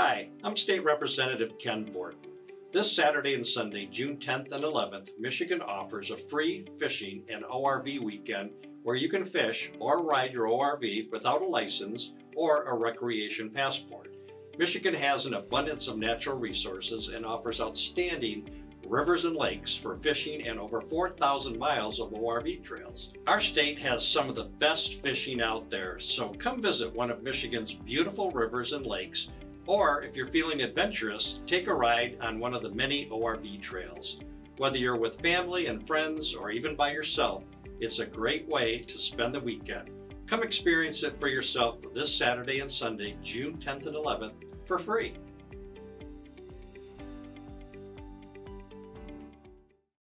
Hi, I'm State Representative Ken Borton. This Saturday and Sunday, June 10th and 11th, Michigan offers a free fishing and ORV weekend where you can fish or ride your ORV without a license or a recreation passport. Michigan has an abundance of natural resources and offers outstanding rivers and lakes for fishing and over 4,000 miles of ORV trails. Our state has some of the best fishing out there, so come visit one of Michigan's beautiful rivers and lakes, or if you're feeling adventurous, take a ride on one of the many ORV trails. Whether you're with family and friends or even by yourself, it's a great way to spend the weekend. Come experience it for yourself this Saturday and Sunday, June 10th and 11th, for free.